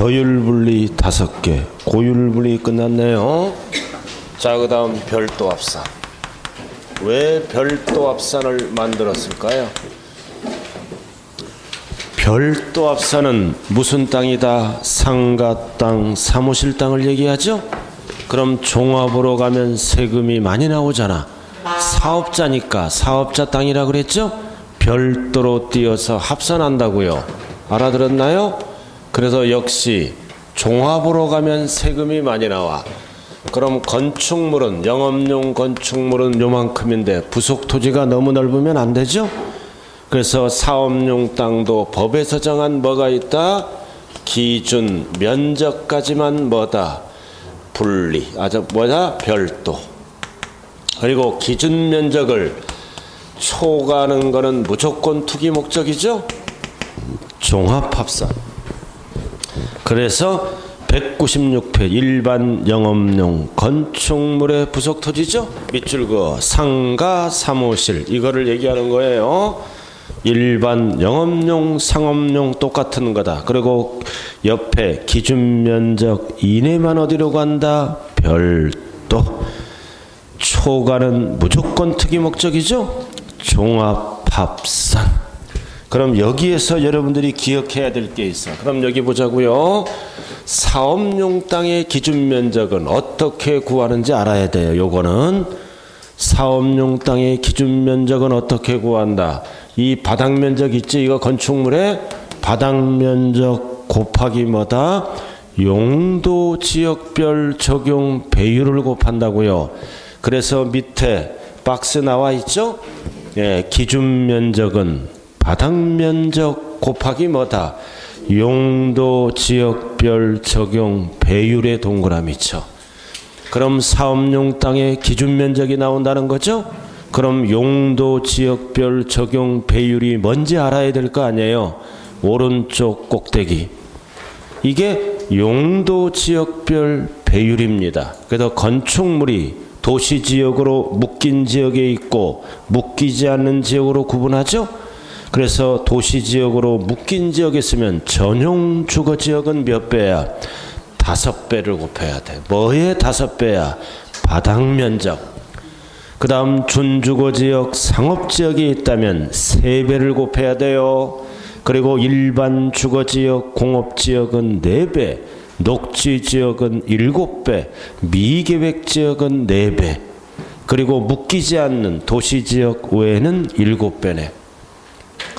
저율분리 다섯 개, 고율분리 끝났네요. 자, 그 다음 별도 합산. 왜 별도 합산을 만들었을까요? 별도 합산은 무슨 땅이다? 상가 땅, 사무실 땅을 얘기하죠? 그럼 종합으로 가면 세금이 많이 나오잖아. 사업자니까 사업자 땅이라 그랬죠? 별도로 띄어서 합산한다고요. 알아들었나요? 그래서 역시 종합으로 가면 세금이 많이 나와. 그럼 건축물은 영업용 건축물은 요만큼인데 부속 토지가 너무 넓으면 안 되죠? 그래서 사업용 땅도 법에서 정한 뭐가 있다? 기준 면적까지만 뭐다? 분리. 아주 뭐다? 별도. 그리고 기준 면적을 초과하는 거는 무조건 투기 목적이죠? 종합합산. 그래서 196회 일반 영업용 건축물의 부속 토지죠? 밑줄 그 상가 사무실 이거를 얘기하는 거예요. 일반 영업용 상업용 똑같은 거다. 그리고 옆에 기준 면적 이내만 어디로 간다? 별도. 초과는 무조건 특이 목적이죠? 종합 합산. 그럼 여기에서 여러분들이 기억해야 될 게 있어. 그럼 여기 보자고요. 사업용 땅의 기준 면적은 어떻게 구하는지 알아야 돼요. 요거는 사업용 땅의 기준 면적은 어떻게 구한다. 이 바닥 면적 있지? 이거 건축물의 바닥 면적 곱하기 뭐다? 용도 지역별 적용 배율을 곱한다고요. 그래서 밑에 박스 나와 있죠? 예, 기준 면적은 바닥 면적 곱하기 뭐다? 용도 지역별 적용 배율의 동그라미 쳐. 그럼 사업용 땅의 기준 면적이 나온다는 거죠? 그럼 용도 지역별 적용 배율이 뭔지 알아야 될 거 아니에요? 오른쪽 꼭대기. 이게 용도 지역별 배율입니다. 그래서 건축물이 도시 지역으로 묶인 지역에 있고 묶이지 않는 지역으로 구분하죠? 그래서 도시 지역으로 묶인 지역에 있으면 전용 주거 지역은 몇 배야? 다섯 배를 곱해야 돼. 뭐에 다섯 배야? 바닥 면적. 그 다음 준주거 지역, 상업 지역이 있다면 세 배를 곱해야 돼요. 그리고 일반 주거 지역, 공업 지역은 네 배, 녹지 지역은 일곱 배, 미계획 지역은 네 배, 그리고 묶이지 않는 도시 지역 외에는 일곱 배네.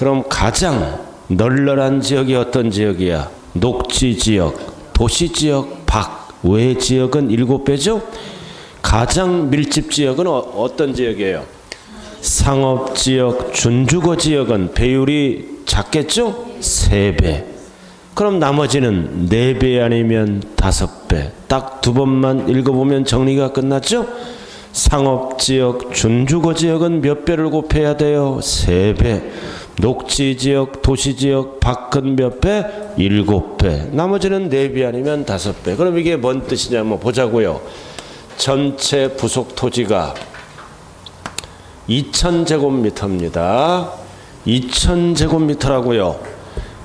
그럼 가장 널널한 지역이 어떤 지역이야? 녹지 지역, 도시 지역, 밖, 외 지역은 일곱 배죠? 가장 밀집 지역은 어, 떤 지역이에요? 상업 지역, 준주거 지역은 배율이 작겠죠? 세 배. 그럼 나머지는 네배 아니면 다섯 배. 딱 두 번만 읽어보면 정리가 끝났죠? 상업 지역, 준주거 지역은 몇 배를 곱해야 돼요? 세 배. 녹지 지역, 도시 지역, 밖은 몇 배? 일곱 배. 나머지는 네 배 아니면 다섯 배. 그럼 이게 뭔 뜻이냐 한번 보자고요. 전체 부속 토지가 2,000제곱미터입니다. 2,000제곱미터라고요.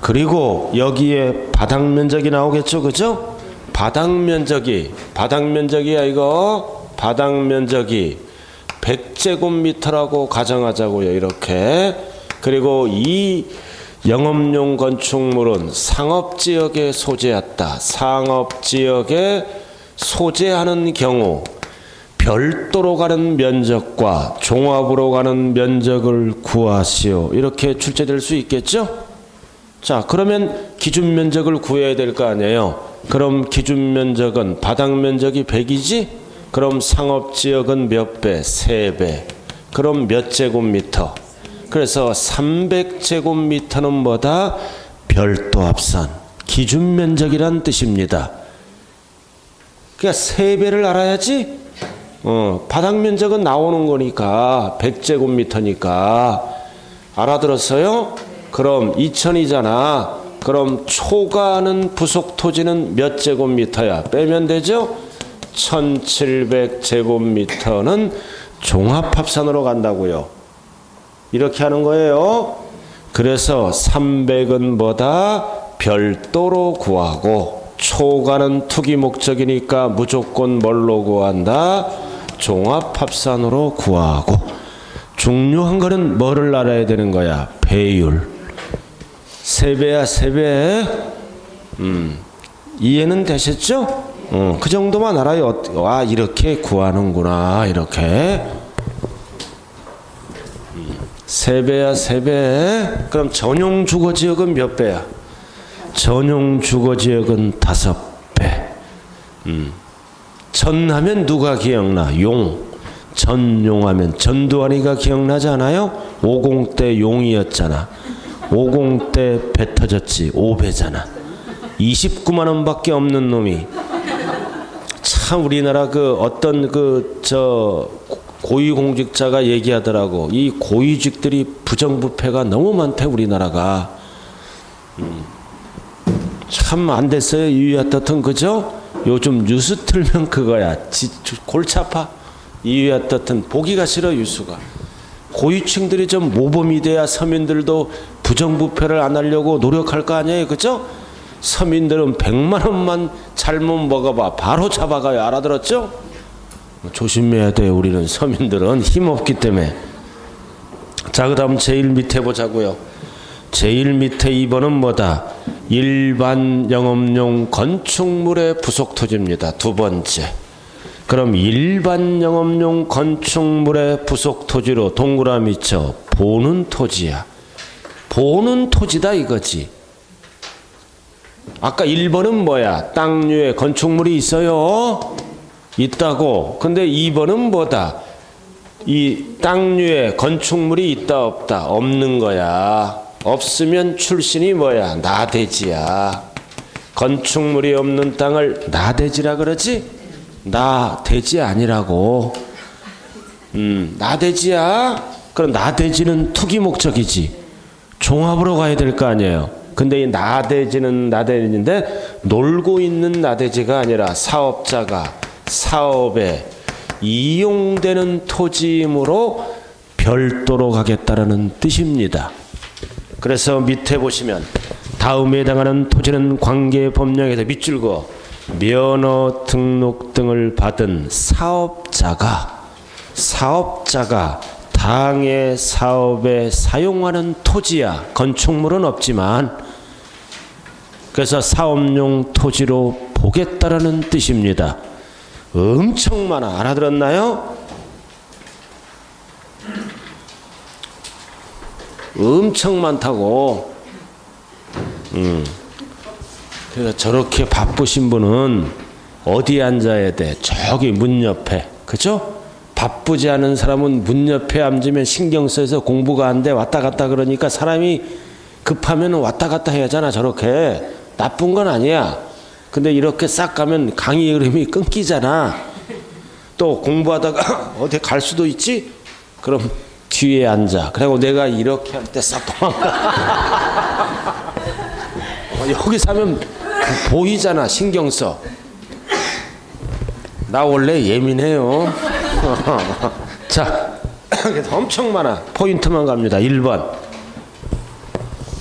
그리고 여기에 바닥 면적이 나오겠죠, 그죠? 바닥 면적이 바닥 면적이야 이거 바닥 면적이 100제곱미터라고 가정하자고요, 이렇게. 그리고 이 영업용 건축물은 상업 지역에 소재했다. 상업 지역에 소재하는 경우 별도로 가는 면적과 종합으로 가는 면적을 구하시오. 이렇게 출제될 수 있겠죠? 자, 그러면 기준 면적을 구해야 될 거 아니에요. 그럼 기준 면적은 바닥 면적이 100이지? 그럼 상업 지역은 몇 배? 3배. 그럼 몇 제곱미터? 그래서 300제곱미터는 뭐다? 별도 합산. 기준 면적이란 뜻입니다. 그러니까 3배를 알아야지 어, 바닥 면적은 나오는 거니까 100제곱미터니까 알아들었어요? 그럼 2000이잖아. 그럼 초과하는 부속 토지는 몇 제곱미터야? 빼면 되죠? 1700제곱미터는 종합합산으로 간다고요. 이렇게 하는 거예요. 그래서 300은 뭐다? 별도로 구하고 초가는 투기 목적이니까 무조건 뭘로 구한다? 종합합산으로 구하고 중요한 거는 뭐를 알아야 되는 거야? 배율. 세배야 세배. 음, 이해는 되셨죠? 어, 그 정도만 알아요. 와 이렇게 구하는구나 이렇게. 음, 세배야 세배. 그럼 전용 주거 지역은 몇 배야? 전용 주거 지역은 다섯 배. 음. 전하면 누가 기억나? 용. 전용하면 전두환이가 기억나지 않아요? 50대 용이었잖아. 50대 배 터졌지. 5배잖아. 29만 원 밖에 없는 놈이 참 우리나라 그 어떤 그 저 고위공직자가 얘기하더라고. 이 고위직들이 부정부패가 너무 많대 우리나라가. 음. 참안 됐어요 이유야떠튼 그죠? 요즘 뉴스 틀면 그거야. 지, 골치 아파. 이유야떠튼 보기가 싫어 뉴스가. 고위층들이 좀 모범이 돼야 서민들도 부정부패를 안 하려고 노력할 거 아니에요 그죠? 서민들은 백만 원만 잘못 먹어봐 바로 잡아가요 알아들었죠? 조심해야 돼요 우리는 서민들은 힘없기 때문에 자 그다음 제일 밑에 보자고요 제일 밑에 2번은 뭐다? 일반 영업용 건축물의 부속 토지입니다. 두 번째. 그럼 일반 영업용 건축물의 부속 토지로 동그라미 쳐 보는 토지야. 보는 토지다 이거지. 아까 1번은 뭐야? 땅 위에 건축물이 있어요. 있다고. 근데 2번은 뭐다? 이땅 위에 건축물이 있다 없다 없는 거야. 없으면 출신이 뭐야? 나대지야. 건축물이 없는 땅을 나대지라 그러지? 나대지 아니라고. 음, 나대지야. 그럼 나대지는 투기 목적이지. 종합으로 가야 될 거 아니에요. 근데 이 나대지는 나대지인데 놀고 있는 나대지가 아니라 사업자가 사업에 이용되는 토지이므로 별도로 가겠다라는 뜻입니다. 그래서 밑에 보시면 다음에 해당하는 토지는 관계 법령에서 밑줄 그 면허 등록 등을 받은 사업자가 사업자가 당의 사업에 사용하는 토지야 건축물은 없지만 그래서 사업용 토지로 보겠다라는 뜻입니다. 엄청 많아 알아들었나요? 엄청 많다고. 음. 그래서 저렇게 바쁘신 분은 어디에 앉아야 돼? 저기 문 옆에. 그죠? 바쁘지 않은 사람은 문 옆에 앉으면 신경 써서 공부가 안 돼. 왔다 갔다 그러니까 사람이 급하면 왔다 갔다 해야잖아. 저렇게. 나쁜 건 아니야. 근데 이렇게 싹 가면 강의 흐름이 끊기잖아. 또 공부하다가 어디 갈 수도 있지? 그럼 뒤에 앉아. 그리고 내가 이렇게 할 때 싹 도망가. 여기 사면 보이잖아. 신경 써. 나 원래 예민해요. 자, 엄청 많아. 포인트만 갑니다. 1번.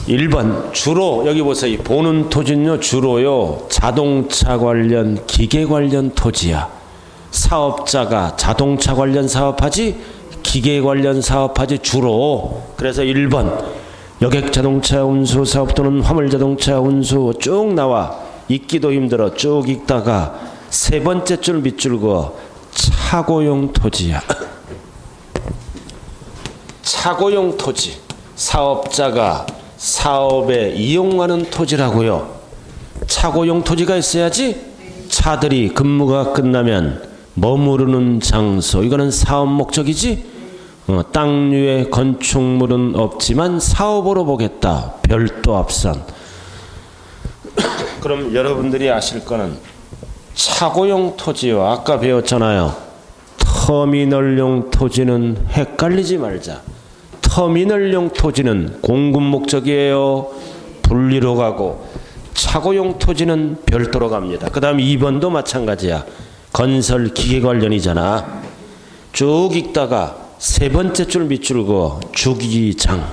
1번 주로 여기 보세요. 보는 토지는요. 주로요. 자동차 관련 기계 관련 토지야. 사업자가 자동차 관련 사업하지 기계 관련 사업하지 주로 그래서 1번 여객 자동차 운수 사업 또는 화물 자동차 운수 쭉 나와 읽기도 힘들어 쭉 읽다가 세 번째 줄 밑줄 그어 차고용 토지야. 차고용 토지 사업자가 사업에 이용하는 토지라고요. 차고용 토지가 있어야지 차들이 근무가 끝나면 머무르는 장소 이거는 사업 목적이지 어, 땅 위에 건축물은 없지만 사업으로 보겠다. 별도 앞선. 그럼 여러분들이 아실 거는 차고용 토지와 아까 배웠잖아요. 터미널용 토지는 헷갈리지 말자. 터미널용 토지는 공급 목적이에요. 분리로 가고 차고용 토지는 별도로 갑니다. 그 다음 2번도 마찬가지야. 건설 기계 관련이잖아. 쭉 읽다가 세 번째 줄 밑줄 그 주기장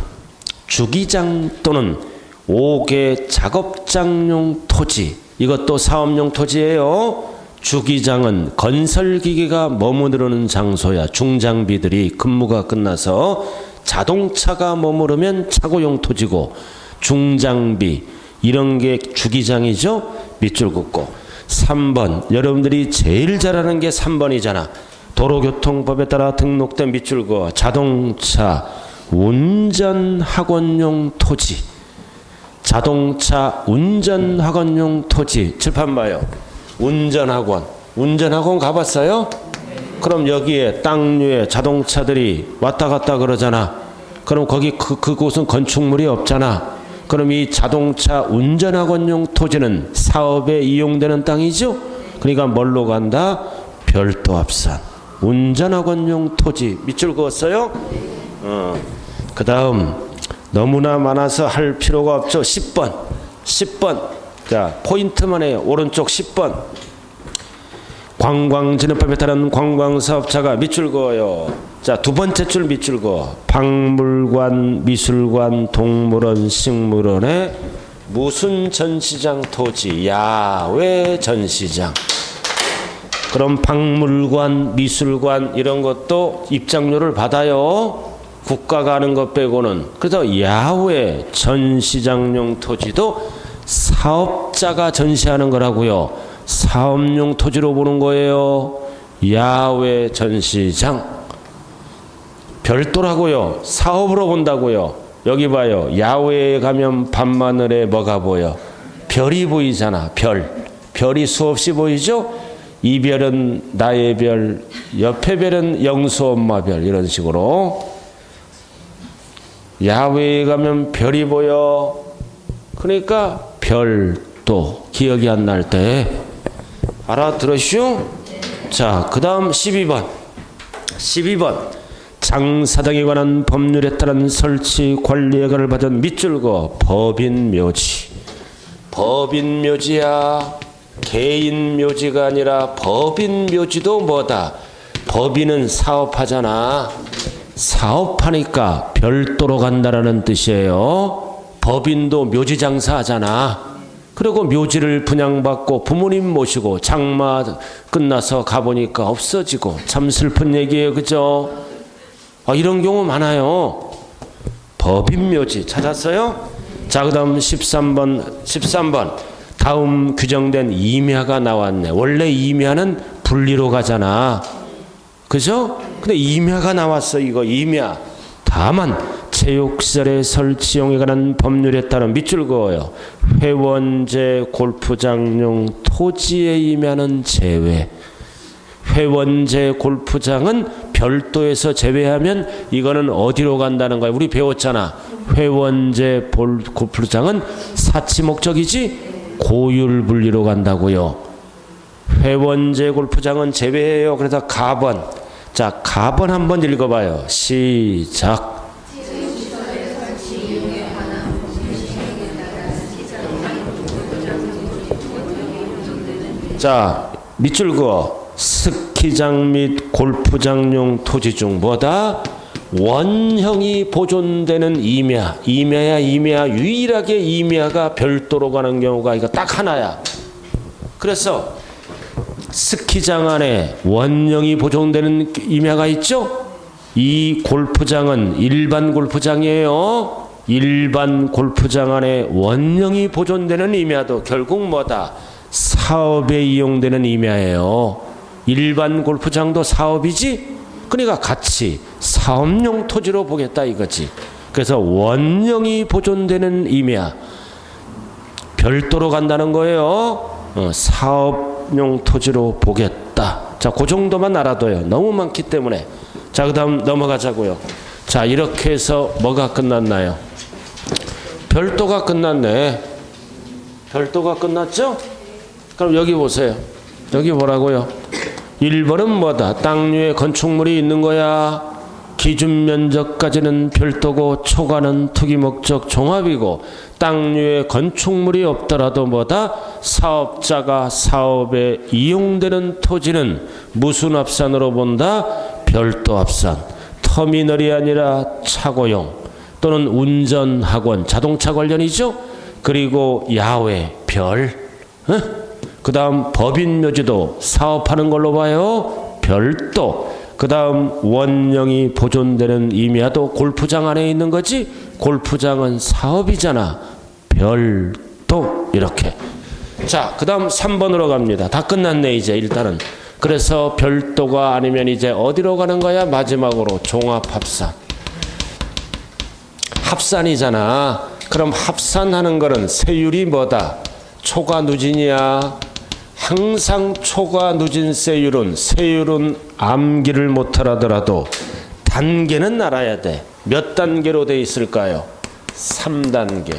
주기장 또는 옥외 작업장용 토지 이것도 사업용 토지예요. 주기장은 건설기계가 머무르는 장소야. 중장비들이 근무가 끝나서 자동차가 머무르면 차고용 토지고 중장비 이런 게 주기장이죠. 밑줄 긋고 3번 여러분들이 제일 잘하는 게 3번이잖아. 도로교통법에 따라 등록된 밑줄 그어 자동차 운전학원용 토지 자동차 운전학원용 토지 칠판 봐요. 운전학원 운전학원 가봤어요? 그럼 여기에 땅 위에 자동차들이 왔다 갔다 그러잖아. 그럼 거기 그, 그곳은 건축물이 없잖아. 그럼 이 자동차 운전학원용 토지는 사업에 이용되는 땅이죠. 그러니까 뭘로 간다? 별도 앞산. 운전학원용 토지 밑줄 그었어요? 어. 그 다음 너무나 많아서 할 필요가 없죠. 10번. 10번. 자, 포인트만 해요. 오른쪽 10번. 관광진흥법에 따른 관광 사업자가 밑줄 그어요. 자, 두 번째 줄 밑줄 그어. 박물관, 미술관, 동물원, 식물원에 무슨 전시장 토지? 야외 전시장. 그럼 박물관, 미술관 이런 것도 입장료를 받아요. 국가가 하는 것 빼고는. 그래서 야외 전시장용 토지도 사업자가 전시하는 거라고요. 사업용 토지로 보는 거예요. 야외 전시장. 별도라고요. 사업으로 본다고요. 여기 봐요. 야외에 가면 밤하늘에 뭐가 보여? 별이 보이잖아. 별. 별이 수없이 보이죠? 이 별은 나의 별, 옆에 별은 영수 엄마 별 이런 식으로 야외에 가면 별이 보여. 그러니까 별도 기억이 안 날 때 알아들으시오? 자, 그 다음 12번. 12번. 장사당에 관한 법률에 따른 설치 관리 허가를 받은 밑줄 그 법인 묘지. 법인 묘지야. 개인 묘지가 아니라 법인 묘지도 뭐다? 법인은 사업하잖아. 사업하니까 별도로 간다라는 뜻이에요. 법인도 묘지 장사하잖아. 그리고 묘지를 분양받고 부모님 모시고 장마 끝나서 가보니까 없어지고 참 슬픈 얘기예요. 그죠? 아, 이런 경우 많아요. 법인 묘지 찾았어요? 자, 그 다음 13번, 13번. 다음 규정된 임야가 나왔네. 원래 임야는 분리로 가잖아. 그죠? 근데 임야가 나왔어, 이거 임야. 다만, 체육시설의 설치용에 관한 법률에 따른 밑줄 그어요. 회원제 골프장용 토지의 임야는 제외. 회원제 골프장은 별도에서 제외하면 이거는 어디로 간다는 거야? 우리 배웠잖아. 회원제 골프장은 사치 목적이지 고율 분리로 간다고요. 회원제 골프장은 제외해요. 그래서 가번. 자, 가번 한번 읽어봐요. 시작. 자, 밑줄 그어. 스키장 및 골프장용 토지 중 뭐다? 원형이 보존되는 임야, 임야야 임야 유일하게 임야가 별도로 가는 경우가 이거 딱 하나야. 그래서 스키장 안에 원형이 보존되는 임야가 있죠? 이 골프장은 일반 골프장이에요. 일반 골프장 안에 원형이 보존되는 임야도 결국 뭐다? 사업에 이용되는 임야예요. 일반 골프장도 사업이지? 그러니까 같이 사업용 토지로 보겠다 이거지. 그래서 원형이 보존되는 임야 별도로 간다는 거예요. 어, 사업용 토지로 보겠다. 자, 그 정도만 알아둬요. 너무 많기 때문에. 자, 그 다음 넘어가자고요. 자, 이렇게 해서 뭐가 끝났나요? 별도가 끝났네. 별도가 끝났죠? 그럼 여기 보세요. 여기 뭐라고요? 1번은 뭐다? 땅 위에 건축물이 있는 거야. 기준 면적까지는 별도고 초과는 투기 목적 종합이고 땅 위에 건축물이 없더라도 뭐다? 사업자가 사업에 이용되는 토지는 무슨 합산으로 본다? 별도 합산. 터미널이 아니라 차고용 또는 운전학원 자동차 관련이죠. 그리고 야외 별 그 다음 법인 묘지도 사업하는 걸로 봐요. 별도. 그 다음 원령이 보존되는 임야도 골프장 안에 있는 거지. 골프장은 사업이잖아. 별도 이렇게. 자, 그 다음 3번으로 갑니다. 다 끝났네 이제 일단은. 그래서 별도가 아니면 이제 어디로 가는 거야? 마지막으로 종합합산. 합산이잖아. 그럼 합산하는 거는 세율이 뭐다? 초과 누진이야. 항상 초과 누진 세율은 세율은 암기를 못하라더라도 단계는 알아야 돼. 몇 단계로 돼 있을까요? 3단계.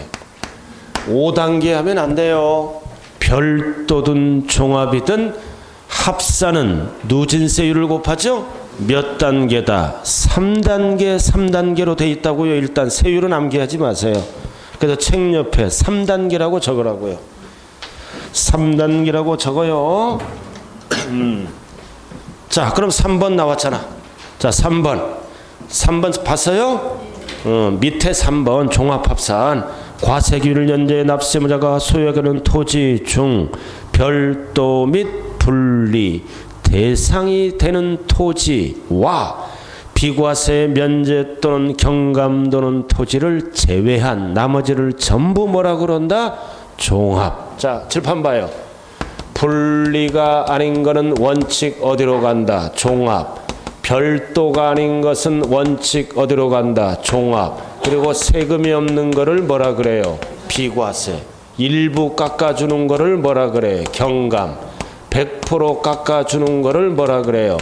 5단계 하면 안 돼요. 별도든 종합이든 합산은 누진세율을 곱하죠? 몇 단계다? 3단계, 3단계로 돼 있다고요. 일단 세율은 암기하지 마세요. 그래서 책 옆에 3단계라고 적으라고요. 3단계라고 적어요. 음. 자, 그럼 3번 나왔잖아. 자, 3번. 3번 봤어요? 어, 밑에 3번 종합합산. 과세기를 연재해 납세무자가 소유하는 토지 중 별도 및 분리 대상이 되는 토지와 비과세 면제 또는 경감 또는 토지를 제외한 나머지를 전부 뭐라 그런다? 종합. 자, 칠판 봐요. 분리가 아닌 것은 원칙 어디로 간다? 종합. 별도가 아닌 것은 원칙 어디로 간다? 종합. 그리고 세금이 없는 거를 뭐라 그래요? 비과세. 일부 깎아주는 거를 뭐라 그래? 경감. 100% 깎아주는 거를 뭐라 그래요?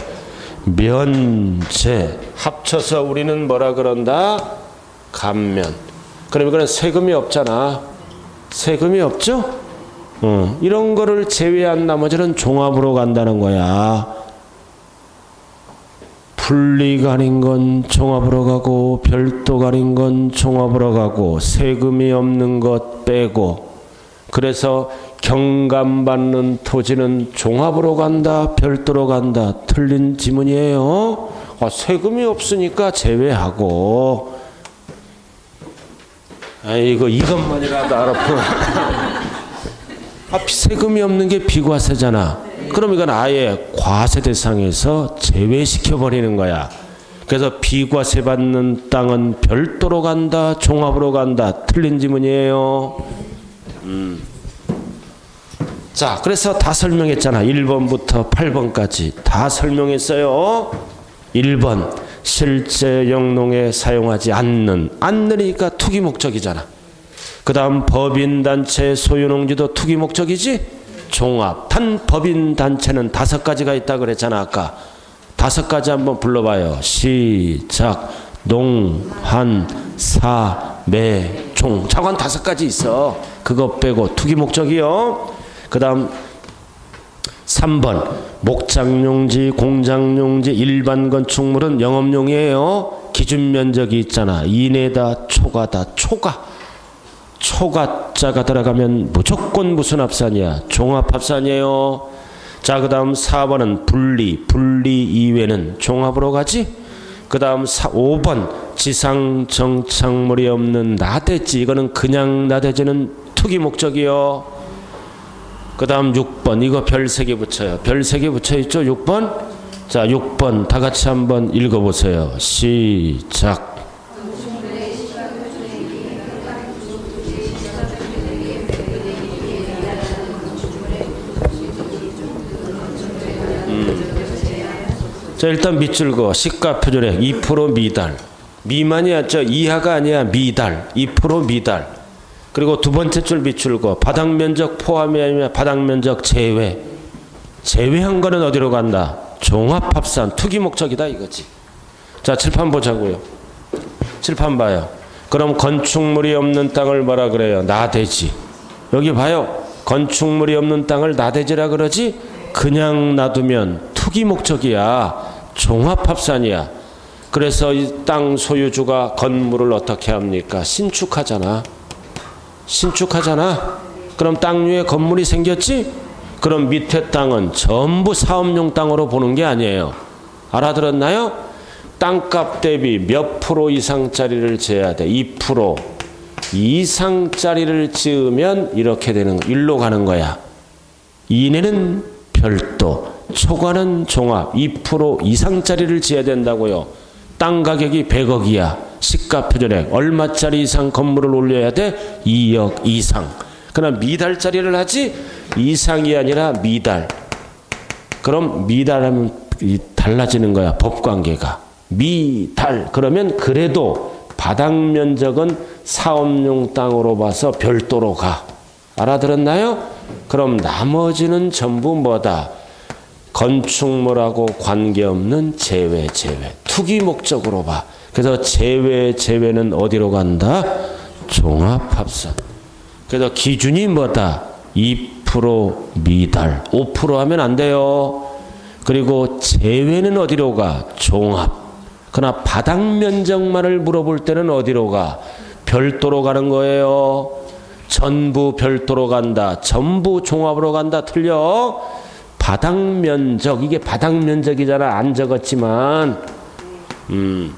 면제. 합쳐서 우리는 뭐라 그런다? 감면. 그럼 이거는 세금이 없잖아. 세금이 없죠? 어, 이런 거를 제외한 나머지는 종합으로 간다는 거야. 분리가 아닌 건 종합으로 가고 별도가 아닌 건 종합으로 가고 세금이 없는 것 빼고. 그래서 경감받는 토지는 종합으로 간다 별도로 간다. 틀린 지문이에요. 아, 세금이 없으니까 제외하고. 아이고 이것만이라도 알아보 아, 세금이 없는 게 비과세잖아. 그럼 이건 아예 과세 대상에서 제외시켜 버리는 거야. 그래서 비과세 받는 땅은 별도로 간다, 종합으로 간다. 틀린 지문이에요. 음. 자, 그래서 다 설명했잖아. 1번부터 8번까지 다 설명했어요. 1번 실제 영농에 사용하지 않는 않느니까 투기 목적이잖아. 그 다음 법인단체 소유농지도 투기 목적이지? 종합. 단 법인단체는 다섯 가지가 있다 그랬잖아, 아까. 다섯 가지 한번 불러봐요. 시작. 농, 한, 사, 매, 종. 차관 다섯 가지 있어. 그거 빼고 투기 목적이요. 그 다음 3번 목장용지, 공장용지, 일반 건축물은 영업용이에요. 기준 면적이 있잖아. 이내다, 초과다, 초과. 초가자가 들어가면 무조건 무슨 합산이야? 종합합산이에요. 자, 그 다음 4번은 분리. 분리 이외는 종합으로 가지? 그 다음 5번 지상 정착물이 없는 나대지. 이거는 그냥 나대지는 투기 목적이요. 그 다음 6번. 이거 별 3개 붙여요. 별 3개 붙여있죠? 6번? 자, 6번 다 같이 한번 읽어보세요. 시작. 자 일단 밑줄 그 시가 표준액 2% 미달. 미만이야 저 이하가 아니야 미달. 2% 미달. 그리고 두 번째 줄 밑줄 그 바닥 면적 포함이 아니면 바닥 면적 제외. 제외한 거는 어디로 간다? 종합 합산 투기 목적이다 이거지. 자 칠판 보자고요. 칠판 봐요. 그럼 건축물이 없는 땅을 뭐라 그래요? 나대지. 여기 봐요. 건축물이 없는 땅을 나대지라 그러지? 그냥 놔두면 투기 목적이야 종합합산이야. 그래서 이 땅 소유주가 건물을 어떻게 합니까? 신축하잖아. 신축하잖아. 그럼 땅 위에 건물이 생겼지? 그럼 밑에 땅은 전부 사업용 땅으로 보는 게 아니에요. 알아들었나요? 땅값 대비 몇 프로 이상짜리를 재야 돼? 2% 이상짜리를 지으면 이렇게 되는 일로 가는 거야. 이내는 별도, 초과는 종합 2% 이상짜리를 지어야 된다고요. 땅 가격이 100억이야. 시가 표준액 얼마짜리 이상 건물을 올려야 돼? 2억 이상. 그러나 미달짜리를 하지 이상이 아니라 미달. 그럼 미달하면 달라지는 거야 법 관계가. 미달 그러면 그래도 바닥 면적은 사업용 땅으로 봐서 별도로 가. 알아들었나요? 그럼 나머지는 전부 뭐다? 건축물하고 관계없는 제외 제외 투기 목적으로 봐. 그래서 제외 제외는 어디로 간다? 종합합산. 그래서 기준이 뭐다? 2% 미달 5% 하면 안 돼요. 그리고 제외는 어디로 가? 종합. 그러나 바닥 면적만을 물어볼 때는 어디로 가? 별도로 가는 거예요. 전부 별도로 간다. 전부 종합으로 간다. 틀려. 바닥 면적 이게 바닥 면적이잖아. 안 적었지만 음.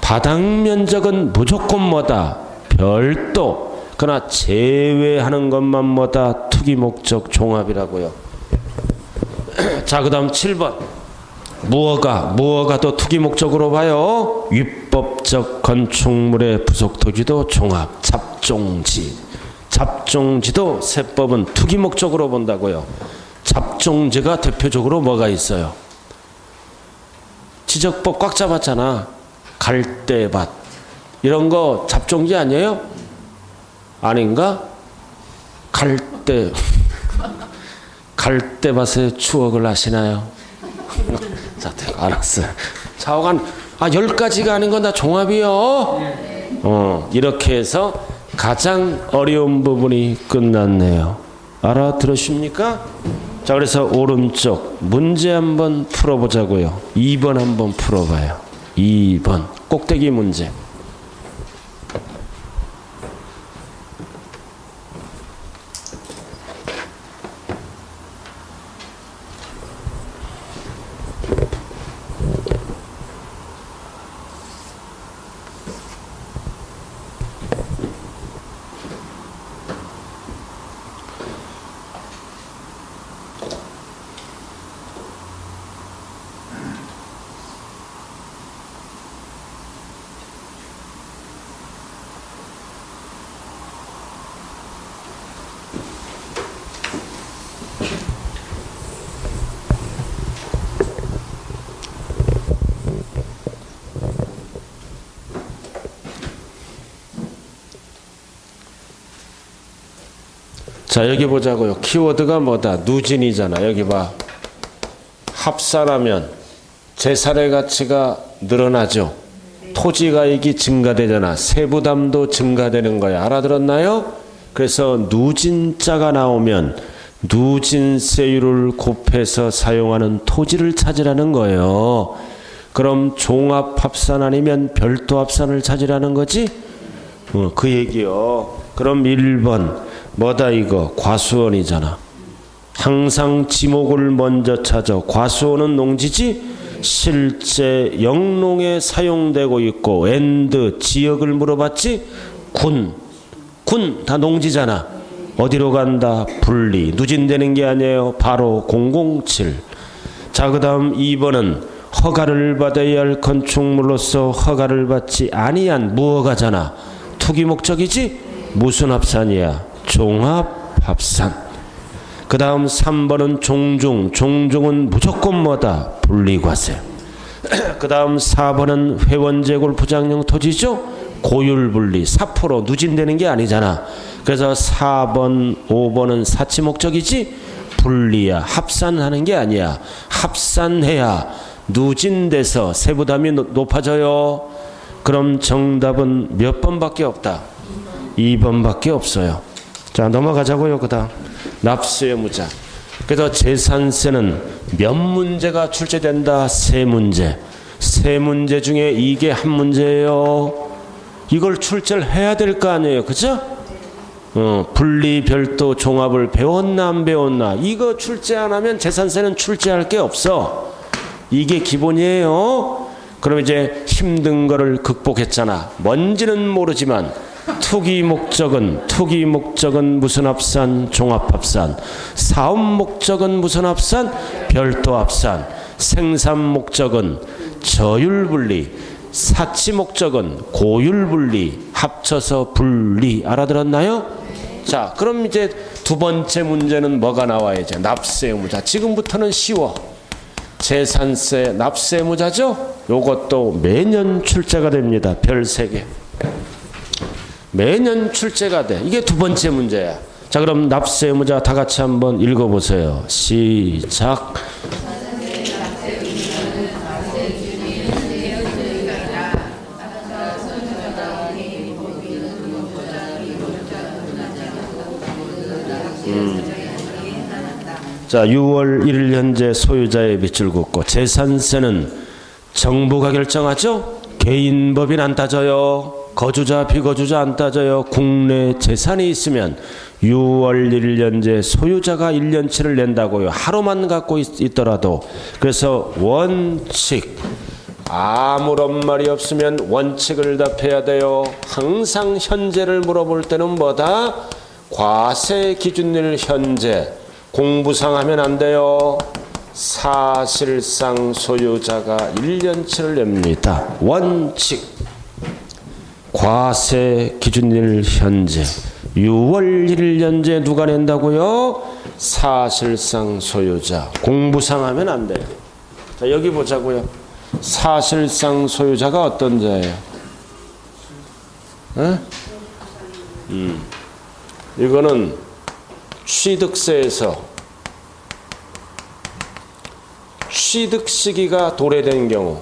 바닥 면적은 무조건 뭐다? 별도. 그러나 제외하는 것만 뭐다? 투기 목적 종합이라고요. 자, 그다음 7번. 무허가, 무허가 또 투기 목적으로 봐요. 위법적 건축물의 부속 토지도 종합, 잡종지. 잡종지도 세법은 투기 목적으로 본다고요. 잡종지가 대표적으로 뭐가 있어요? 지적법 꽉 잡았잖아. 갈대밭. 이런 거 잡종지 아니에요? 아닌가? 갈대. 갈대밭의 추억을 아시나요? 자, 알았어요. 좌우간 아, 열 가지가 아닌 건 다 종합이요. 어, 이렇게 해서 가장 어려운 부분이 끝났네요. 알아들으십니까? 자, 그래서 오른쪽 문제 한번 풀어보자고요. 2번 한번 풀어봐요. 2번 꼭대기 문제. 자 여기 보자고요. 키워드가 뭐다? 누진이잖아. 여기 봐. 합산하면 재산의 가치가 늘어나죠. 토지 가액이 증가되잖아. 세부담도 증가되는 거야. 알아들었나요? 그래서 누진자가 나오면 누진세율을 곱해서 사용하는 토지를 찾으라는 거예요. 그럼 종합합산 아니면 별도합산을 찾으라는 거지? 어, 그 얘기요. 그럼 1번 뭐다 이거 과수원이잖아. 항상 지목을 먼저 찾아 과수원은 농지지 실제 영농에 사용되고 있고 and 지역을 물어봤지 군 군 다 농지잖아. 어디로 간다? 분리 누진되는 게 아니에요. 바로 007. 자 그다음 2번은 허가를 받아야 할 건축물로서 허가를 받지 아니한 무허가잖아. 투기 목적이지 무슨 합산이야? 종합합산. 그 다음 3번은 종중. 종중은 무조건 뭐다? 분리과세. 그 다음 4번은 회원제 골프장용 토지죠? 고율분리. 4% 누진되는 게 아니잖아. 그래서 4번, 5번은 사치 목적이지? 분리야. 합산하는 게 아니야. 합산해야 누진돼서 세부담이 높아져요. 그럼 정답은 몇 번밖에 없다? 2번밖에 없어요. 자 넘어가자고요. 그 다음 납수의 무자. 그래서 재산세는 몇 문제가 출제된다. 세 문제. 세 문제 중에 이게 한 문제예요. 이걸 출제를 해야 될 거 아니에요. 그죠? 어, 분리 별도 종합을 배웠나 안 배웠나 이거 출제 안 하면 재산세는 출제할 게 없어. 이게 기본이에요. 그럼 이제 힘든 거를 극복했잖아. 뭔지는 모르지만 투기 목적은 투기 목적은 무슨 합산? 종합 합산. 사업 목적은 무슨 합산? 별도 합산. 생산 목적은 저율 분리. 사치 목적은 고율 분리. 합쳐서 분리. 알아들었나요? 자 그럼 이제 두 번째 문제는 뭐가 나와야죠 납세 의무자. 지금부터는 쉬워. 재산세 납세 의무자죠? 요것도 매년 출제가 됩니다. 별 3개 매년 출제가 돼. 이게 두 번째 문제야. 자, 그럼 납세 의무자 다 같이 한번 읽어보세요. 시작. 음. 자, 6월 1일 현재 소유자의 빚을 긋고 재산세는 정부가 결정하죠? 개인 법인 안 따져요. 거주자 비거주자 안 따져요. 국내 재산이 있으면 6월 1일 현재 소유자가 1년치를 낸다고요. 하루만 갖고 있, 더라도 그래서 원칙 아무런 말이 없으면 원칙을 답해야 돼요. 항상 현재를 물어볼 때는 뭐다? 과세 기준일 현재 공부상 하면 안 돼요. 사실상 소유자가 1년치를 냅니다. 원칙 과세 기준일 현재 6월 1일 현재 누가 낸다고요? 사실상 소유자 공부상 하면 안 돼요. 자 여기 보자고요. 사실상 소유자가 어떤 자예요? 에? 음. 이거는 취득세에서 취득 시기가 도래된 경우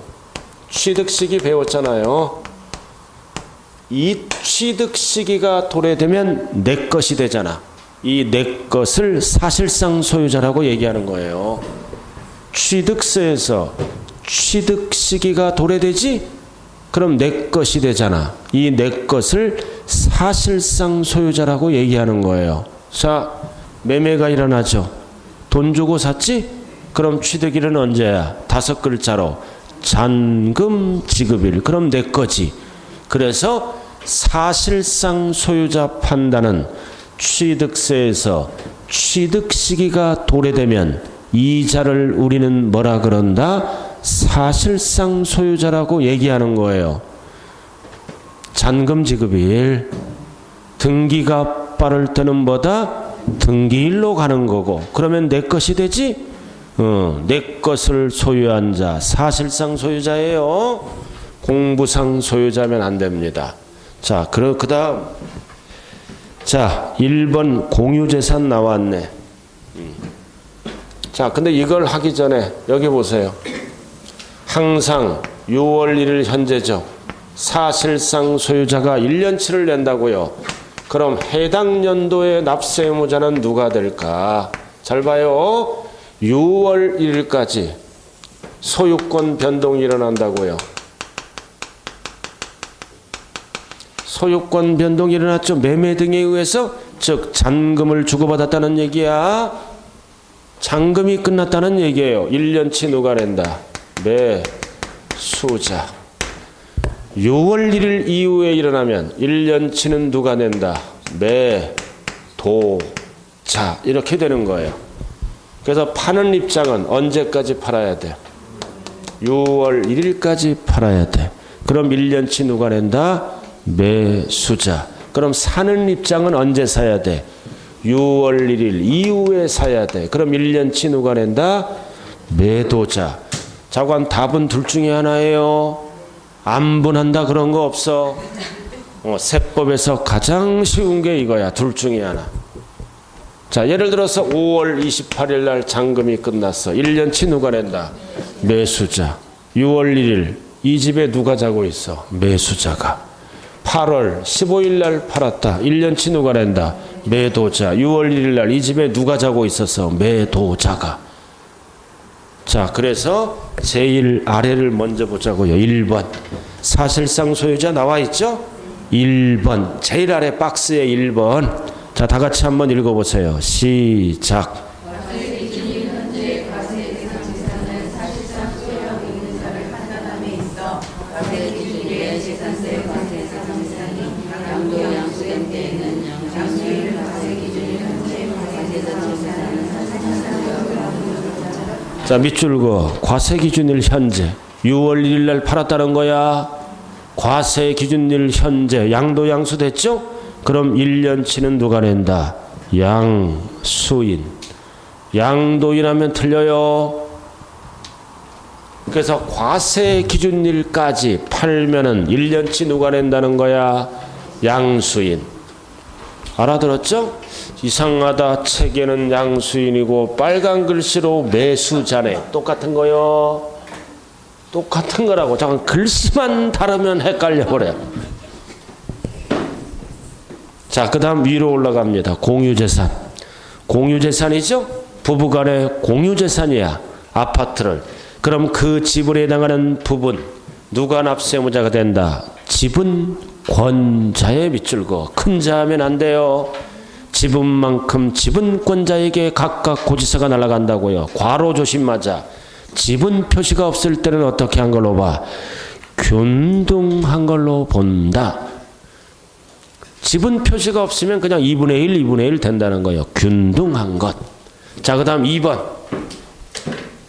취득 시기 배웠잖아요. 이 취득 시기가 도래되면 내 것이 되잖아. 이 내 것을 사실상 소유자라고 얘기하는 거예요. 취득세에서 취득 시기가 도래되지? 그럼 내 것이 되잖아. 이 내 것을 사실상 소유자라고 얘기하는 거예요. 자, 매매가 일어나죠. 돈 주고 샀지? 그럼 취득일은 언제야? 다섯 글자로 잔금 지급일. 그럼 내 거지. 그래서 사실상 소유자 판단은 취득세에서 취득 시기가 도래되면 이자를 우리는 뭐라 그런다? 사실상 소유자라고 얘기하는 거예요. 잔금 지급일 등기가 빠를 때는 뭐다? 등기일로 가는 거고 그러면 내 것이 되지? 어, 내 것을 소유한 자 사실상 소유자예요. 공부상 소유자면 안 됩니다. 자, 그럼 그 다음. 자, 1번 공유재산 나왔네. 음. 자, 근데 이걸 하기 전에 여기 보세요. 항상 6월 1일 현재죠. 사실상 소유자가 1년치를 낸다고요. 그럼 해당 연도의 납세 의무자는 누가 될까? 잘 봐요. 6월 1일까지 소유권 변동이 일어난다고요. 소유권 변동이 일어났죠. 매매 등에 의해서 즉 잔금을 주고받았다는 얘기야. 잔금이 끝났다는 얘기예요. 1년치 누가 낸다. 매수자. 6월 1일 이후에 일어나면 1년치는 누가 낸다. 매도자. 이렇게 되는 거예요. 그래서 파는 입장은 언제까지 팔아야 돼? 6월 1일까지 팔아야 돼. 그럼 1년치 누가 낸다? 매수자. 그럼 사는 입장은 언제 사야 돼? 6월 1일 이후에 사야 돼. 그럼 1년치 누가 낸다? 매도자. 자관 답은 둘 중에 하나예요. 안 분한다 그런 거 없어. 어, 세법에서 가장 쉬운 게 이거야. 둘 중에 하나. 자, 예를 들어서 5월 28일 날 잔금이 끝났어. 1년치 누가 낸다? 매수자. 6월 1일 이 집에 누가 자고 있어? 매수자가. 8월 15일 날 팔았다. 1년치 누가 낸다? 매도자. 6월 1일 날 이 집에 누가 자고 있었어? 매도자가. 자, 그래서 제일 아래를 먼저 보자고요. 1번. 사실상 소유자 나와 있죠? 1번. 제일 아래 박스에 1번. 자, 다 같이 한번 읽어보세요. 시작. 자 밑줄 그 과세 기준일 현재 6월 1일 날 팔았다는 거야. 과세 기준일 현재 양도 양수 됐죠? 그럼 1년치는 누가 낸다? 양수인. 양도인 하면 틀려요. 그래서 과세 기준일까지 팔면은 1년치 누가 낸다는 거야? 양수인. 알아들었죠? 이상하다. 책에는 양수인이고 빨간 글씨로 매수자네. 똑같은 거요. 똑같은 거라고. 잠깐 글씨만 다르면 헷갈려 버려. 자, 그 다음 위로 올라갑니다. 공유재산. 공유재산이죠? 부부간의 공유재산이야. 아파트를. 그럼 그 지분에 해당하는 부분 누가 납세무자가 된다. 지분 권자의 밑줄 거. 큰 자하면 안 돼요. 지분만큼 지분권자에게 각각 고지서가 날아간다고요. 과로 조심하자. 지분 표시가 없을 때는 어떻게 한 걸로 봐? 균등한 걸로 본다. 지분 표시가 없으면 그냥 2분의 1, 2분의 1 된다는 거예요. 균등한 것. 자, 그 다음 2번.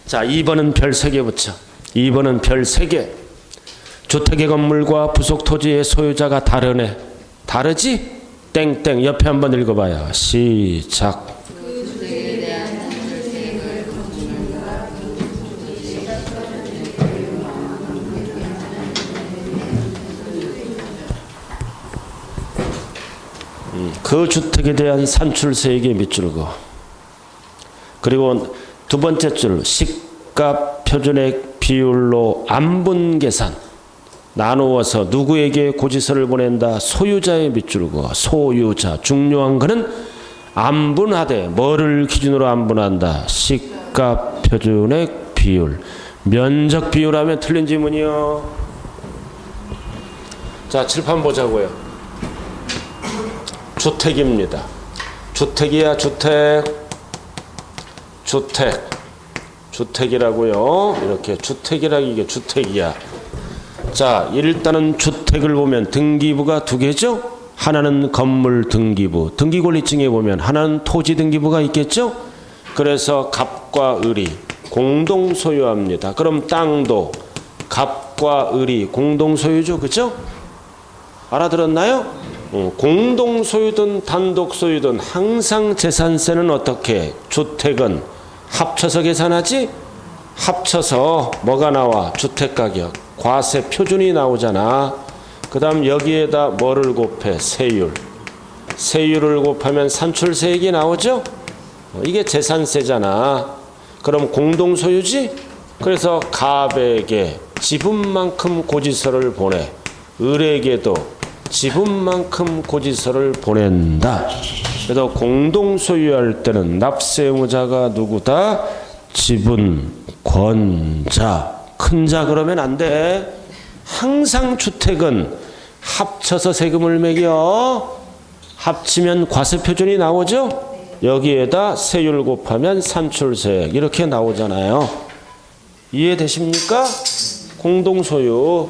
자, 2번은 별 3개 붙여. 2번은 별 3개. 주택의 건물과 부속 토지의 소유자가 다르네. 다르지? 땡땡 옆에 한번 읽어봐요. 시작. 음, 그 주택에 대한 산출세액의 밑줄 그 그리고 두 번째 줄 시가 표준액 비율로 안분 계산 나누어서 누구에게 고지서를 보낸다 소유자의 밑줄 그 소유자 중요한 거는 안분하되 뭐를 기준으로 안분한다? 시가 표준액 비율. 면적 비율하면 틀린 지문이요. 자 칠판 보자고요. 주택입니다. 주택이야 주택. 주택. 주택이라고요. 이렇게 주택이라 이게 주택이야 자 일단은 주택을 보면 등기부가 두 개죠? 하나는 건물 등기부. 등기권리증에 보면 하나는 토지 등기부가 있겠죠? 그래서 갑과 을이 공동 소유합니다. 그럼 땅도 갑과 을이 공동 소유죠? 그죠? 알아들었나요? 어, 공동 소유든 단독 소유든 항상 재산세는 어떻게? 주택은 합쳐서 계산하지? 합쳐서 뭐가 나와? 주택가격 과세 표준이 나오잖아. 그 다음 여기에다 뭐를 곱해? 세율. 세율을 곱하면 산출세액이 나오죠? 어, 이게 재산세잖아. 그럼 공동소유지? 그래서 갑에게 지분만큼 고지서를 보내. 을에게도 지분만큼 고지서를 보낸다. 그래서 공동소유할 때는 납세무자가 누구다? 지분 권자 큰 자 그러면 안 돼. 항상 주택은 합쳐서 세금을 매겨. 합치면 과세 표준이 나오죠? 여기에다 세율 곱하면 산출세액 이렇게 나오잖아요. 이해되십니까? 공동소유,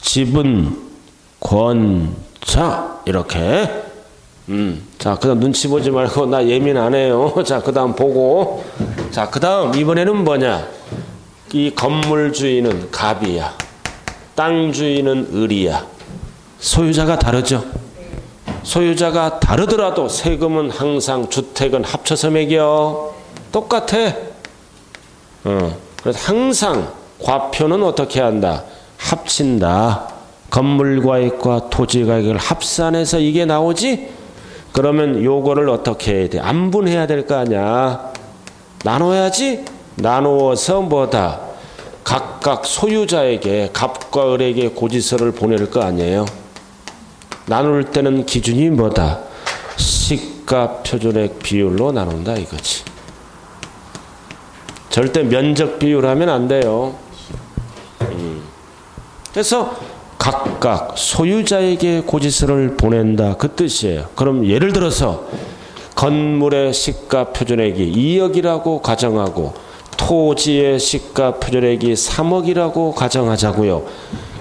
지분, 권자 이렇게 음, 자, 그 다음 눈치 보지 말고, 나 예민 안 해요. 자, 그 다음 보고. 자, 그 다음, 이번에는 뭐냐? 이 건물 주인은 갑이야. 땅 주인은 을이야. 소유자가 다르죠? 소유자가 다르더라도 세금은 항상 주택은 합쳐서 매겨. 똑같아. 어. 그래서 항상 과표는 어떻게 한다? 합친다. 건물과액과 토지가액을 합산해서 이게 나오지? 그러면 요거를 어떻게 해야 돼? 안분해야 될 거 아니야. 나눠야지. 나누어서 뭐다? 각각 소유자에게 갑과 을에게 고지서를 보낼 거 아니에요. 나눌 때는 기준이 뭐다? 시가 표준액 비율로 나눈다 이거지. 절대 면적 비율하면 안 돼요. 음. 그래서 각각 소유자에게 고지서를 보낸다 그 뜻이에요. 그럼 예를 들어서 건물의 시가 표준액이 2억이라고 가정하고 토지의 시가 표준액이 3억이라고 가정하자고요.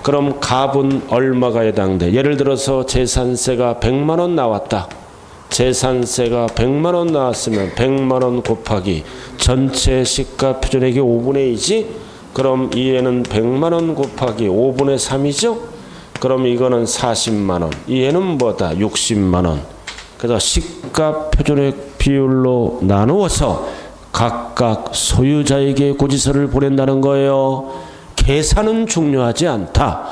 그럼 갑은 얼마가 해당돼? 예를 들어서 재산세가 100만 원 나왔다. 재산세가 100만 원 나왔으면 100만 원 곱하기 전체 시가 표준액이 5분의 2지? 그럼 이에는 100만 원 곱하기 5분의 3이죠? 그럼 이거는 40만 원. 이에는 뭐다? 60만 원. 그래서 시가 표준액 비율로 나누어서 각각 소유자에게 고지서를 보낸다는 거예요. 계산은 중요하지 않다.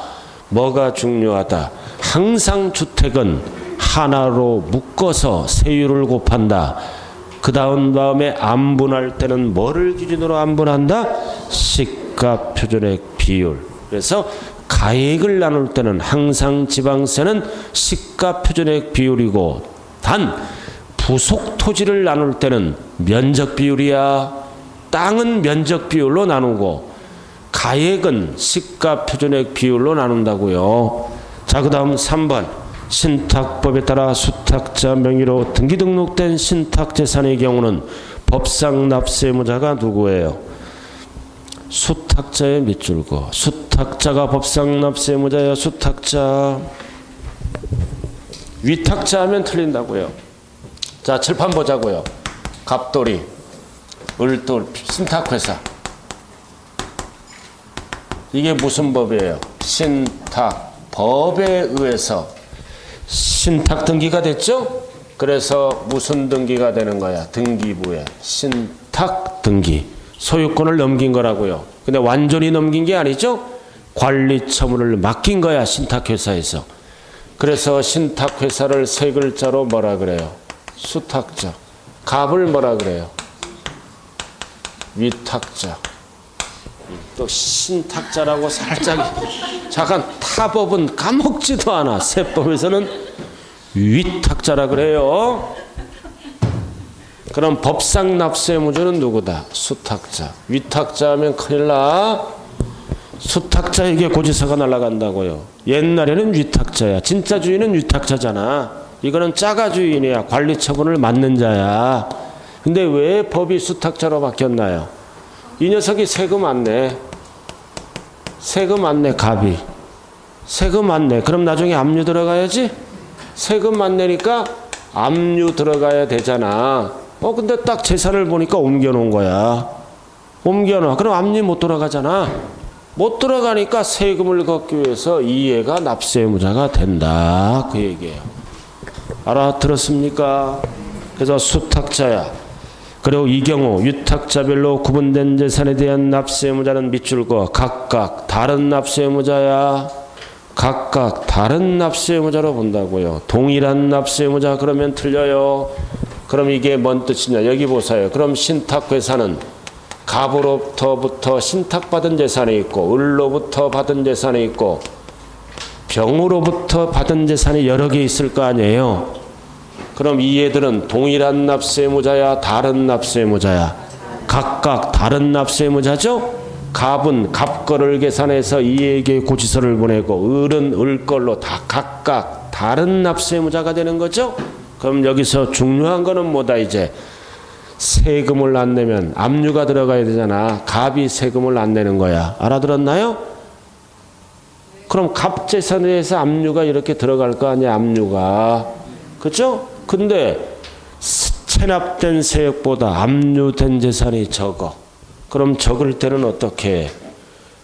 뭐가 중요하다? 항상 주택은 하나로 묶어서 세율을 곱한다. 그 다음 다음에 안분할 때는 뭐를 기준으로 안분한다? 시가 표준액 비율. 그래서 가액을 나눌 때는 항상 지방세는 시가 표준액 비율이고 단 부속 토지를 나눌 때는 면적 비율이야. 땅은 면적 비율로 나누고 가액은 시가 표준액 비율로 나눈다고요. 자, 그다음 3번. 신탁법에 따라 수탁자 명의로 등기 등록된 신탁 재산의 경우는 법상 납세무자가 누구예요? 수탁자의 밑줄고 수탁자가 법상 납세무자야 수탁자 위탁자 하면 틀린다고요. 자, 칠판 보자고요. 갑돌이, 을돌, 신탁회사. 이게 무슨 법이에요? 신탁. 법에 의해서 신탁 등기가 됐죠? 그래서 무슨 등기가 되는 거야? 등기부에. 신탁 등기. 소유권을 넘긴 거라고요. 근데 완전히 넘긴 게 아니죠? 관리 처분을 맡긴 거야, 신탁회사에서. 그래서 신탁회사를 세 글자로 뭐라 그래요? 수탁자. 갑을 뭐라 그래요? 위탁자. 또 신탁자라고 살짝 잠깐 타법은 까먹지도 않아. 세법에서는 위탁자라 그래요. 그럼 법상 납세무주는 누구다? 수탁자. 위탁자 하면 큰일 나. 수탁자에게 고지서가 날아간다고요. 옛날에는 위탁자야. 진짜 주인은 위탁자잖아. 이거는 짜가 주인이야. 관리 처분을 맡는 자야. 근데 왜 법이 수탁자로 바뀌었나요? 이 녀석이 세금 안 내. 세금 안 내, 갑이. 세금 안 내. 그럼 나중에 압류 들어가야지? 세금 안 내니까 압류 들어가야 되잖아. 어, 근데 딱 재산을 보니까 옮겨놓은 거야. 옮겨놔. 그럼 압류 못 들어가잖아. 못 들어가니까 세금을 걷기 위해서 이해가 납세무자가 된다. 그 얘기예요. 알아들었습니까? 그래서 수탁자야. 그리고 이 경우 유탁자별로 구분된 재산에 대한 납세 의무자는 밑줄 거 각각 다른 납세 의무자야. 각각 다른 납세 의무자로 본다고요. 동일한 납세 의무자 그러면 틀려요. 그럼 이게 뭔 뜻이냐? 여기 보세요. 그럼 신탁회사는 갑으로부터 신탁받은 재산이 있고 을로부터 받은 재산이 있고 병으로부터 받은 재산이 여러 개 있을 거 아니에요. 그럼 이 애들은 동일한 납세무자야, 다른 납세무자야? 각각 다른 납세무자죠? 갑은 갑거를 계산해서 이에게 고지서를 보내고 을은 을걸로 다 각각 다른 납세무자가 되는 거죠? 그럼 여기서 중요한 거는 뭐다 이제 세금을 안 내면 압류가 들어가야 되잖아. 갑이 세금을 안 내는 거야. 알아들었나요? 그럼 갑재산에 대해서 압류가 이렇게 들어갈 거 아니야, 압류가. 그죠? 근데 체납된 세액보다 압류된 재산이 적어. 그럼 적을 때는 어떻게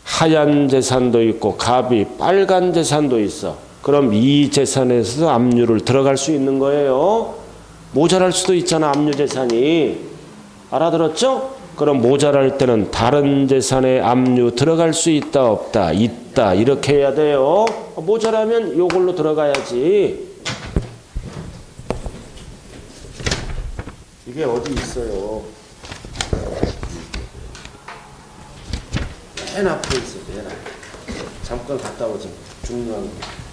하얀 재산도 있고 갑이 빨간 재산도 있어. 그럼 이 재산에서 압류를 들어갈 수 있는 거예요. 모자랄 수도 있잖아, 압류 재산이. 알아들었죠? 그럼 모자랄 때는 다른 재산에 압류 들어갈 수 있다 없다 있다 이렇게 해야 돼요. 모자라면 요걸로 들어가야지. 이게 어디 있어요? 맨 앞에 있어, 맨 앞에. 잠깐 갔다 오자. 중요한 거.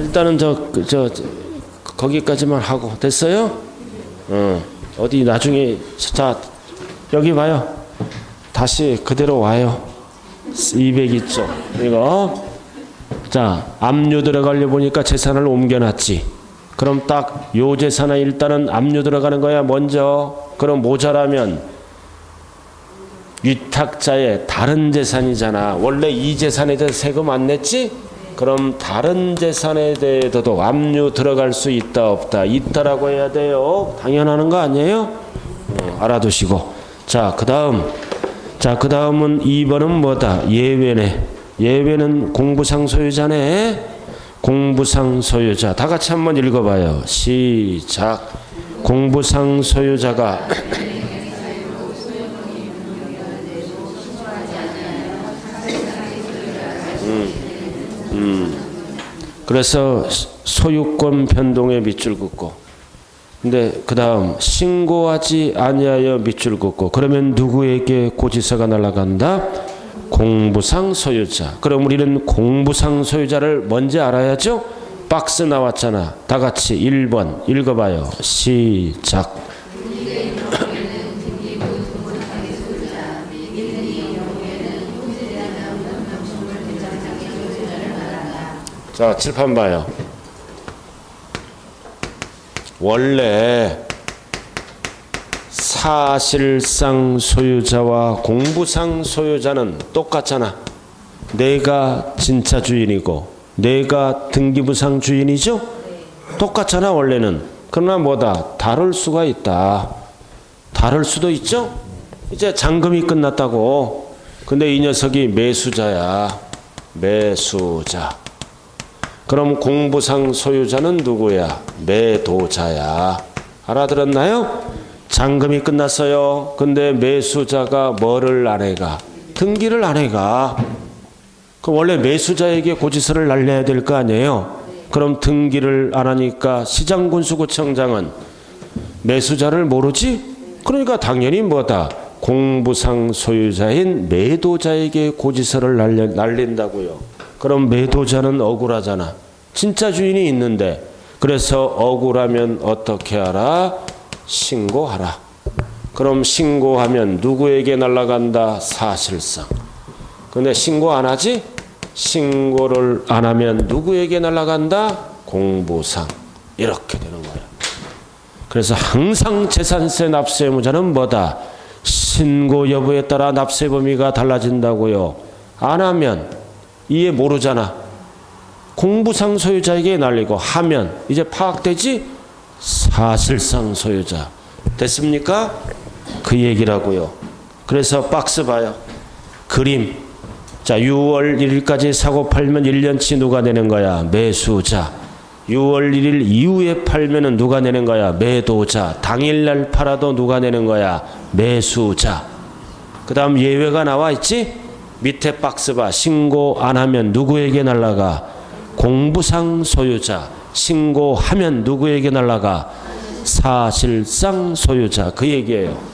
일단은 저, 저, 저 거기까지만 하고 됐어요? 어, 어디 나중에 자 여기 봐요. 다시 그대로 와요. 202쪽 이거 자 압류 들어가려 보니까 재산을 옮겨놨지. 그럼 딱 요 재산에 일단은 압류 들어가는 거야 먼저. 그럼 모자라면 위탁자의 다른 재산이잖아. 원래 이 재산에 대해 세금 안 냈지? 그럼 다른 재산에 대해서도 압류 들어갈 수 있다 없다 있다라고 해야 돼요. 당연하는 거 아니에요? 어, 알아두시고. 자 그다음 자 그다음은 2번은 뭐다? 예외네. 예외는 공부상 소유자네. 공부상 소유자. 다 같이 한번 읽어봐요. 시작. 공부상 소유자가 그래서 소유권 변동에 밑줄 긋고 근데 그 다음 신고하지 아니하여 밑줄 긋고 그러면 누구에게 고지서가 날아간다? 공부상 소유자. 그럼 우리는 공부상 소유자를 먼저 알아야죠. 박스 나왔잖아. 다 같이 1번 읽어봐요. 시작. 자, 칠판 봐요. 원래 사실상 소유자와 공부상 소유자는 똑같잖아. 내가 진짜 주인이고 내가 등기부상 주인이죠? 똑같잖아 원래는. 그러나 뭐다 다를 수가 있다. 다를 수도 있죠? 이제 잔금이 끝났다고. 근데 이 녀석이 매수자야. 매수자. 그럼 공부상 소유자는 누구야? 매도자야. 알아들었나요? 잔금이 끝났어요. 근데 매수자가 뭐를 안 해가? 등기를 안 해가. 그 원래 매수자에게 고지서를 날려야 될 거 아니에요? 그럼 등기를 안 하니까 시장군수구청장은 매수자를 모르지? 그러니까 당연히 뭐다? 공부상 소유자인 매도자에게 고지서를 날려, 날린다고요. 그럼 매도자는 억울하잖아. 진짜 주인이 있는데 그래서 억울하면 어떻게 하라? 신고하라. 그럼 신고하면 누구에게 날라간다? 사실상. 근데 신고 안 하지? 신고를 안 하면 누구에게 날라간다? 공부상. 이렇게 되는 거야. 그래서 항상 재산세 납세 의무자는 뭐다? 신고 여부에 따라 납세 범위가 달라진다고요. 안 하면 이해 모르잖아. 공부상 소유자에게 날리고 하면 이제 파악되지? 사실상 소유자. 됐습니까? 그 얘기라고요. 그래서 박스 봐요. 그림. 자, 6월 1일까지 사고 팔면 1년치 누가 내는 거야? 매수자. 6월 1일 이후에 팔면은 누가 내는 거야? 매도자. 당일날 팔아도 누가 내는 거야? 매수자. 그 다음 예외가 나와 있지? 밑에 박스 봐. 신고 안 하면 누구에게 날라가? 공부상 소유자. 신고하면 누구에게 날라가? 사실상 소유자. 그 얘기예요.